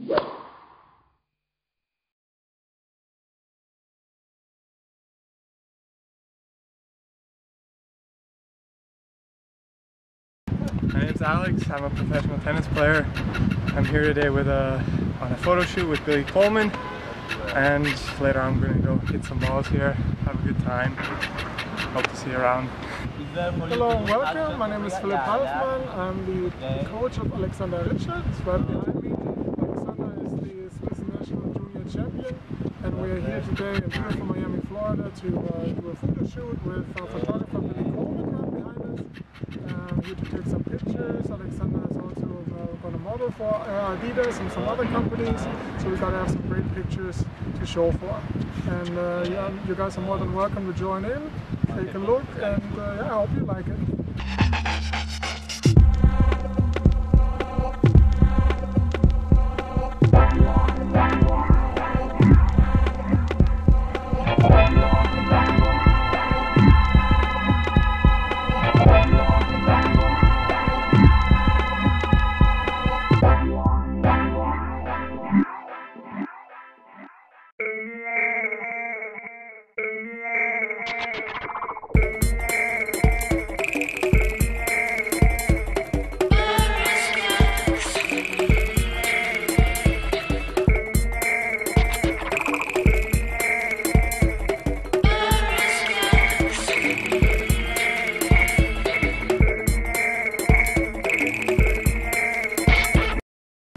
My name's Alex. I'm a professional tennis player. I'm here today with a on a photo shoot with Billy Coleman, and later I'm gonna go hit some balls here, have a good time. Hope to see you around. Hello and welcome. My name is Philipp Halfmann. I'm the coach of Alexander Ritschard. It's right behind me. Alexander is the Swiss National Junior And we're here today in beautiful Miami, Florida, to uh, do a photo shoot with uh, photographer Billy Coleman right behind us. Um, here to take some pictures. Alexander is also uh, going to model for uh, Adidas and some other companies, so we got to have some great pictures to show for. And uh, yeah, you guys are more than welcome to join in, take a look, and uh, yeah, I hope you like it.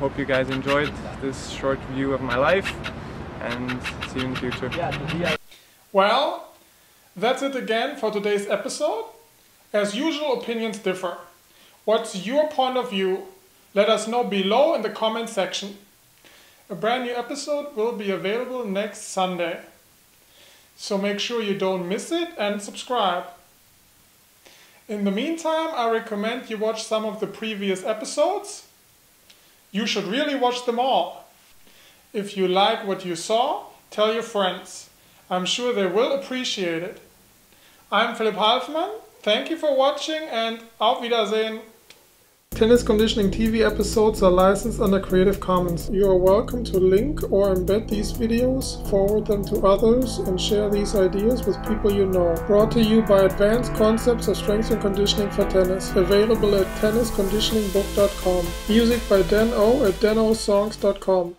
Hope you guys enjoyed this short view of my life, and see you in the future. Well, that's it again for today's episode. As usual, opinions differ. What's your point of view? Let us know below in the comment section. A brand new episode will be available next Sunday. So make sure you don't miss it and subscribe. In the meantime, I recommend you watch some of the previous episodes. You should really watch them all. If you like what you saw, tell your friends. I'm sure they will appreciate it. I'm Philipp Halfmann. Thank you for watching and auf Wiedersehen. Tennis Conditioning TV episodes are licensed under Creative Commons. You are welcome to link or embed these videos, forward them to others, and share these ideas with people you know. Brought to you by Advanced Concepts of Strength and Conditioning for Tennis. Available at tennisconditioningbook.com. Music by Dan O at danosongs.com.